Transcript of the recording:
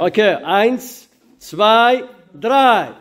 Okay, eins, zwei, drei.